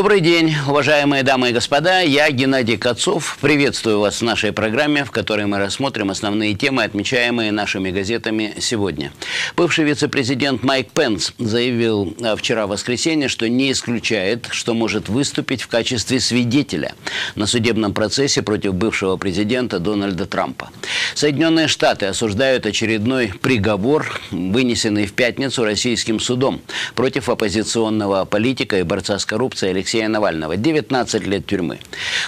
Добрый день, уважаемые дамы и господа. Я Геннадий Кацов. Приветствую вас в нашей программе, в которой мы рассмотрим основные темы, отмечаемые нашими газетами сегодня. Бывший вице-президент Майк Пенс заявил а, вчера в воскресенье, что не исключает, что может выступить в качестве свидетеля на судебном процессе против бывшего президента Дональда Трампа. Соединенные Штаты осуждают очередной приговор, вынесенный в пятницу российским судом против оппозиционного политика и борца с коррупцией Алексея Навального. 19 лет тюрьмы.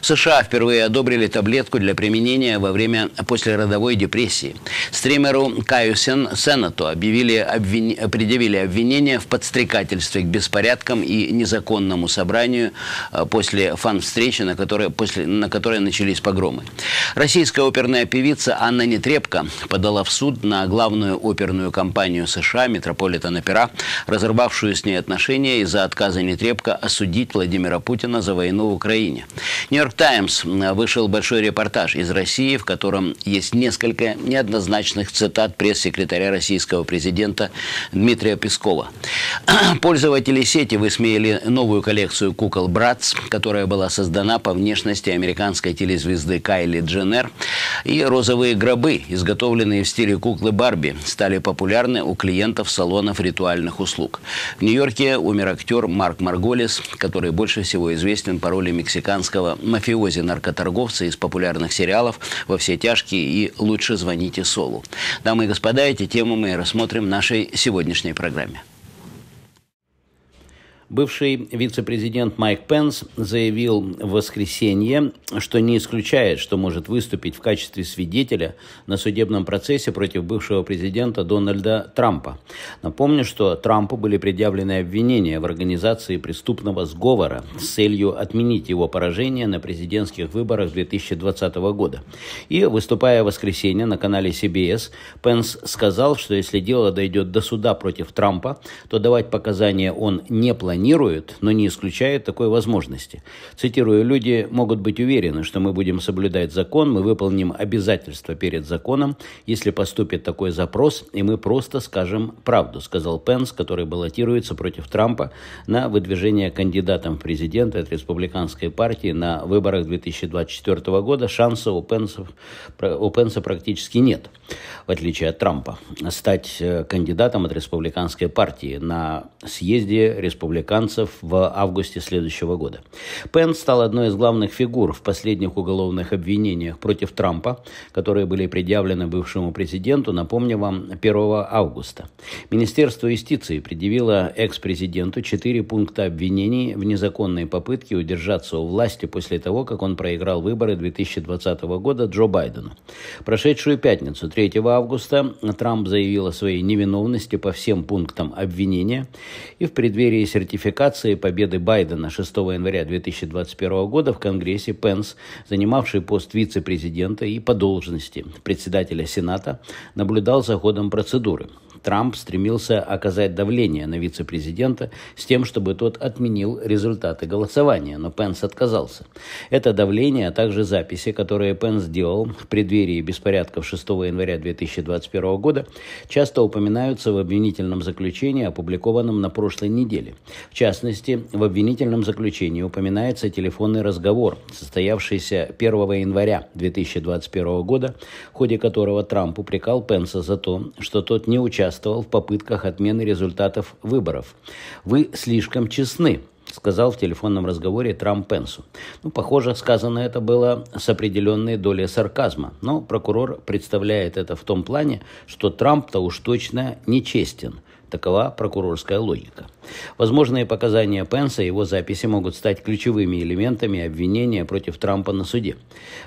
В США впервые одобрили таблетку для применения во время послеродовой депрессии. Стримеру Каю Сен, Сенату объявили, обвин... предъявили обвинения в подстрекательстве к беспорядкам и незаконному собранию э, после фан-встречи, на которой, после... на которой начались погромы. Российская оперная певица Анна Нетребко подала в суд на главную оперную компанию США «Метрополитен Опера», разорвавшую с ней отношения из-за отказа Нетребко осудить Владимира Путина за войну в Украине. Нью-Йорк Таймс вышел большой репортаж из России, в котором есть несколько неоднозначных цитат пресс-секретаря российского президента Дмитрия Пескова. Пользователи сети высмеяли новую коллекцию кукол «Братц», которая была создана по внешности американской телезвезды Кайли Дженнер. И розовые гробы, изготовленные в стиле куклы Барби, стали популярны у клиентов салонов ритуальных услуг. В Нью-Йорке умер актер Марк Марголис, который больше всего известен по роли мексиканского мафиози-наркоторговца из популярных сериалов «Во все тяжкие» и «Лучше звоните Солу». Дамы и господа, эти темы мы рассмотрим в нашей сегодняшней программе. Бывший вице-президент Майк Пенс заявил в воскресенье, что не исключает, что может выступить в качестве свидетеля на судебном процессе против бывшего президента Дональда Трампа. Напомню, что Трампу были предъявлены обвинения в организации преступного сговора с целью отменить его поражение на президентских выборах 2020 года. И, выступая в воскресенье на канале CBS, Пенс сказал, что если дело дойдет до суда против Трампа, то давать показания он не планирует планирует, но не исключает такой возможности. Цитирую, люди могут быть уверены, что мы будем соблюдать закон, мы выполним обязательства перед законом, если поступит такой запрос, и мы просто скажем правду, сказал Пенс, который баллотируется против Трампа на выдвижение кандидатом в президенты от республиканской партии на выборах 2024 года. Шанса у Пенса, у Пенса практически нет, в отличие от Трампа, стать э, кандидатом от республиканской партии на съезде республиканцев американцев в августе следующего года. Пен стал одной из главных фигур в последних уголовных обвинениях против Трампа, которые были предъявлены бывшему президенту, напомню вам, 1 августа. Министерство юстиции предъявило экс-президенту четыре пункта обвинений в незаконной попытке удержаться у власти после того, как он проиграл выборы 2020 года Джо Байдену. Прошедшую пятницу, 3 августа, Трамп заявил о своей невиновности по всем пунктам обвинения и в преддверии сертификации ратификации победы Байдена 6 января 2021 года в Конгрессе Пенс, занимавший пост вице-президента и по должности председателя Сената, наблюдал за ходом процедуры. Трамп стремился оказать давление на вице-президента с тем, чтобы тот отменил результаты голосования, но Пенс отказался. Это давление, а также записи, которые Пенс сделал в преддверии беспорядков 6 января 2021 года, часто упоминаются в обвинительном заключении, опубликованном на прошлой неделе. В частности, в обвинительном заключении упоминается телефонный разговор, состоявшийся 1 января 2021 года, в ходе которого Трамп упрекал Пенса за то, что тот не участвовал участвовал в попытках отмены результатов выборов. Вы слишком честны, сказал в телефонном разговоре Трамп Пенсу. Ну, похоже, сказано это было с определенной долей сарказма, но прокурор представляет это в том плане, что Трамп-то уж точно нечестен. Такова прокурорская логика. Возможные показания Пенса и его записи могут стать ключевыми элементами обвинения против Трампа на суде.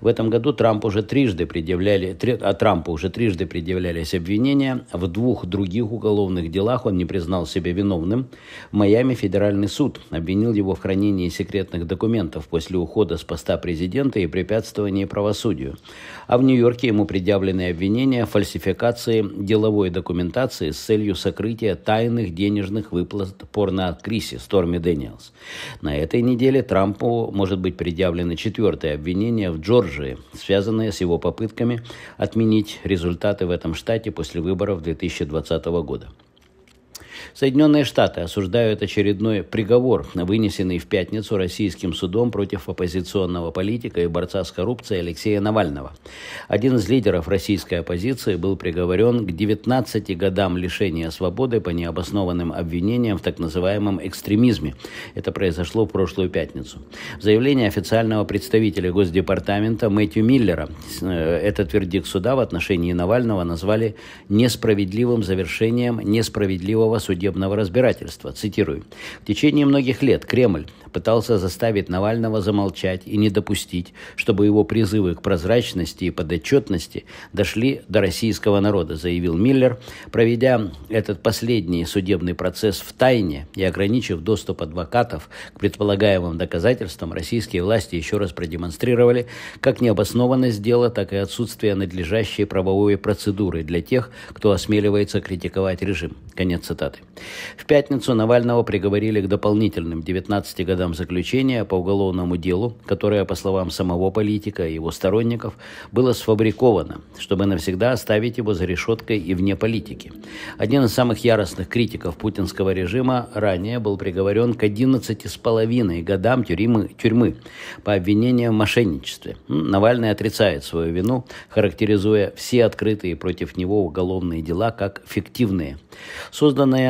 В этом году Трамп уже трижды предъявляли, три, а Трампу уже трижды предъявлялись обвинения. В двух других уголовных делах он не признал себя виновным. В Майами федеральный суд обвинил его в хранении секретных документов после ухода с поста президента и препятствовании правосудию. А в Нью-Йорке ему предъявлены обвинения в фальсификации деловой документации с целью сокрытия тайных денежных выплат порноактрисе Сторми Дэниелс. На этой неделе Трампу может быть предъявлено четвертое обвинение в Джорджии, связанное с его попытками отменить результаты в этом штате после выборов 2020 года. Соединенные Штаты осуждают очередной приговор, вынесенный в пятницу российским судом против оппозиционного политика и борца с коррупцией Алексея Навального. Один из лидеров российской оппозиции был приговорен к 19 годам лишения свободы по необоснованным обвинениям в так называемом экстремизме. Это произошло в прошлую пятницу. В заявлении официального представителя Госдепартамента Мэтью Миллера э, этот вердикт суда в отношении Навального назвали несправедливым завершением несправедливого судебного разбирательства. Цитирую. В течение многих лет Кремль пытался заставить Навального замолчать и не допустить, чтобы его призывы к прозрачности и подотчетности дошли до российского народа, заявил Миллер, проведя этот последний судебный процесс в тайне и ограничив доступ адвокатов к предполагаемым доказательствам, российские власти еще раз продемонстрировали как необоснованность дела, так и отсутствие надлежащей правовой процедуры для тех, кто осмеливается критиковать режим. Конец цитаты. В пятницу Навального приговорили к дополнительным 19 годам заключения по уголовному делу, которое, по словам самого политика и его сторонников, было сфабриковано, чтобы навсегда оставить его за решеткой и вне политики. Один из самых яростных критиков путинского режима ранее был приговорен к 11,5 годам тюрьмы, тюрьмы по обвинениям в мошенничестве. Навальный отрицает свою вину, характеризуя все открытые против него уголовные дела как фиктивные. Созданное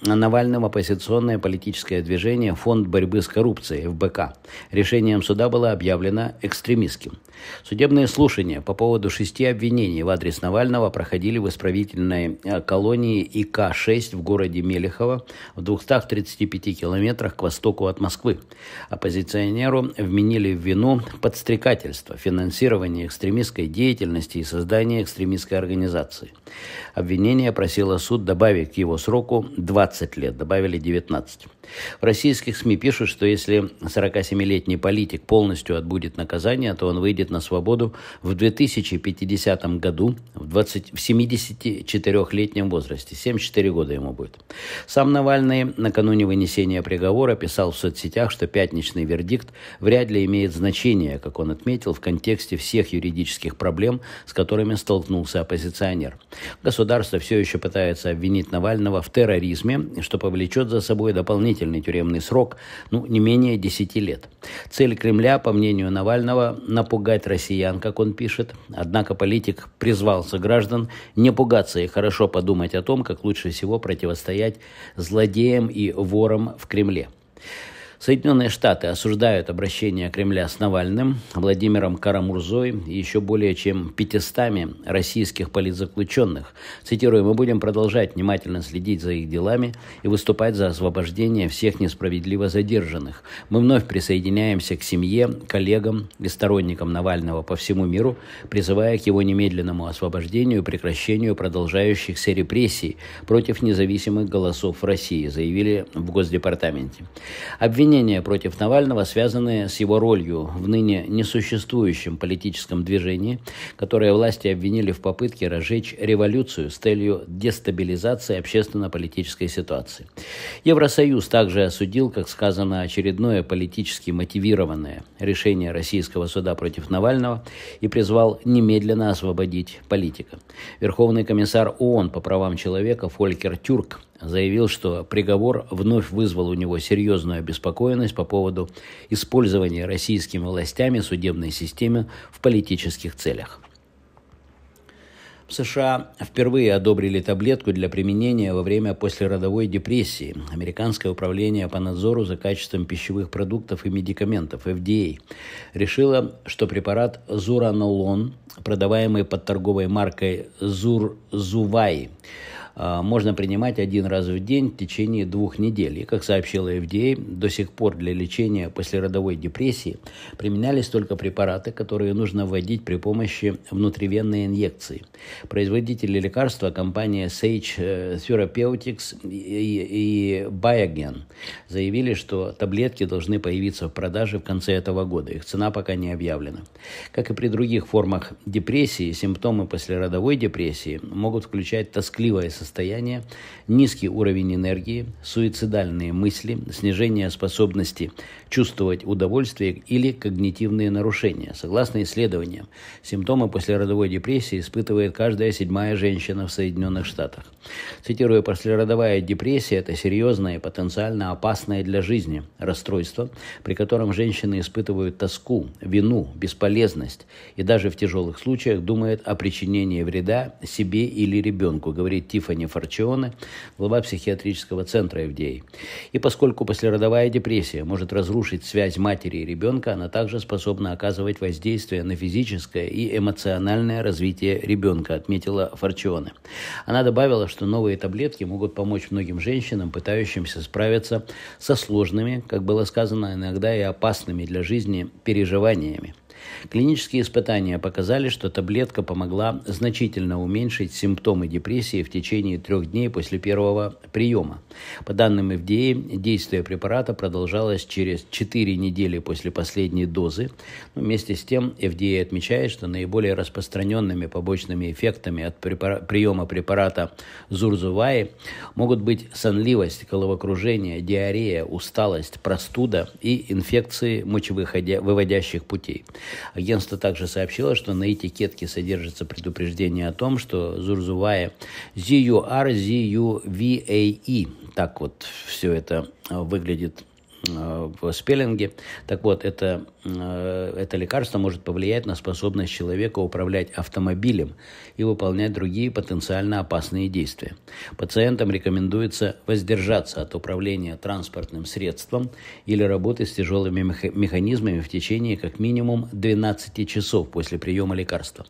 Навальным оппозиционное политическое движение «Фонд борьбы с коррупцией» ФБК. Решением суда было объявлено экстремистским. Судебные слушания по поводу шести обвинений в адрес Навального проходили в исправительной э, колонии ИК-6 в городе Мелехово в 235 километрах к востоку от Москвы. Оппозиционеру вменили в вину подстрекательство, финансирование экстремистской деятельности и создание экстремистской организации. Обвинение просило суд добавить к его сроку 20 лет, добавили 19. В российских СМИ пишут, что если 47-летний политик полностью отбудет наказание, то он выйдет на свободу в 2050 году в, 20, в 74-летнем возрасте. 74 года ему будет. Сам Навальный накануне вынесения приговора писал в соцсетях, что пятничный вердикт вряд ли имеет значение, как он отметил, в контексте всех юридических проблем, с которыми столкнулся оппозиционер. Государство все еще пытается обвинить Навального в терроризме, что повлечет за собой дополнительные длительный тюремный срок, ну, не менее 10 лет. Цель Кремля, по мнению Навального, напугать россиян, как он пишет. Однако политик призвался граждан не пугаться и хорошо подумать о том, как лучше всего противостоять злодеям и ворам в Кремле. Соединенные Штаты осуждают обращение Кремля с Навальным, Владимиром Карамурзой и еще более чем 500 российских политзаключенных. Цитирую, мы будем продолжать внимательно следить за их делами и выступать за освобождение всех несправедливо задержанных. Мы вновь присоединяемся к семье, коллегам и сторонникам Навального по всему миру, призывая к его немедленному освобождению и прекращению продолжающихся репрессий против независимых голосов в России, заявили в Госдепартаменте. Обвинение Обвинения против Навального связаны с его ролью в ныне несуществующем политическом движении, которое власти обвинили в попытке разжечь революцию с целью дестабилизации общественно-политической ситуации. Евросоюз также осудил, как сказано, очередное политически мотивированное решение российского суда против Навального и призвал немедленно освободить политика. Верховный комиссар ООН по правам человека Фолькер Тюрк заявил, что приговор вновь вызвал у него серьезную обеспокоенность по поводу использования российскими властями судебной системы в политических целях. В США впервые одобрили таблетку для применения во время послеродовой депрессии. Американское управление по надзору за качеством пищевых продуктов и медикаментов FDA решило, что препарат Зуранолон, продаваемый под торговой маркой Зурзувай, можно принимать один раз в день в течение двух недель. И, как сообщила FDA, до сих пор для лечения послеродовой депрессии применялись только препараты, которые нужно вводить при помощи внутривенной инъекции. Производители лекарства, компания Sage э, Therapeutics и, и Biogen заявили, что таблетки должны появиться в продаже в конце этого года. Их цена пока не объявлена. Как и при других формах депрессии, симптомы послеродовой депрессии могут включать тоскливое состояние состояние, низкий уровень энергии, суицидальные мысли, снижение способности чувствовать удовольствие или когнитивные нарушения. Согласно исследованиям, симптомы послеродовой депрессии испытывает каждая седьмая женщина в Соединенных Штатах. Цитируя, послеродовая депрессия – это серьезное и потенциально опасное для жизни расстройство, при котором женщины испытывают тоску, вину, бесполезность и даже в тяжелых случаях думают о причинении вреда себе или ребенку, говорит Тиффани Форчионе, глава психиатрического центра FDA. И поскольку послеродовая депрессия может разрушить связь матери и ребенка, она также способна оказывать воздействие на физическое и эмоциональное развитие ребенка, отметила Форчионе. Она добавила, что новые таблетки могут помочь многим женщинам, пытающимся справиться со сложными, как было сказано, иногда и опасными для жизни переживаниями. Клинические испытания показали, что таблетка помогла значительно уменьшить симптомы депрессии в течение трех дней после первого приема. По данным FDA, действие препарата продолжалось через 4 недели после последней дозы. Но вместе с тем, FDA отмечает, что наиболее распространенными побочными эффектами от приема препарата Зурзувай могут быть сонливость, головокружение, диарея, усталость, простуда и инфекции мочевыводящих путей. Агентство также сообщило, что на этикетке содержится предупреждение о том, что Зурзувая ZUR-ZUVAE, так вот все это выглядит Э, в спеллинге. Так вот, это, э, это лекарство может повлиять на способность человека управлять автомобилем и выполнять другие потенциально опасные действия. Пациентам рекомендуется воздержаться от управления транспортным средством или работы с тяжелыми механизмами в течение как минимум 12 часов после приема лекарства.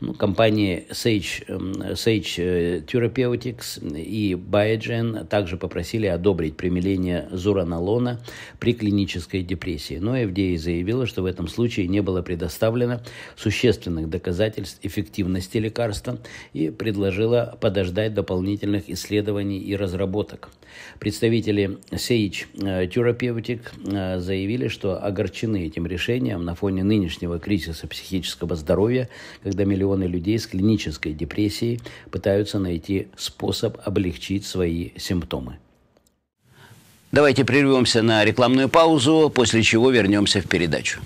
Ну, компании Sage, эм, Sage э, Therapeutics и Biogen также попросили одобрить применение зуранолона при клинической депрессии. Но FDA заявила, что в этом случае не было предоставлено существенных доказательств эффективности лекарства и предложила подождать дополнительных исследований и разработок. Представители Sage э, Therapeutic э, заявили, что огорчены этим решением на фоне нынешнего кризиса психического здоровья, когда миллионы людей с клинической депрессией пытаются найти способ облегчить свои симптомы. Давайте прервемся на рекламную паузу, после чего вернемся в передачу.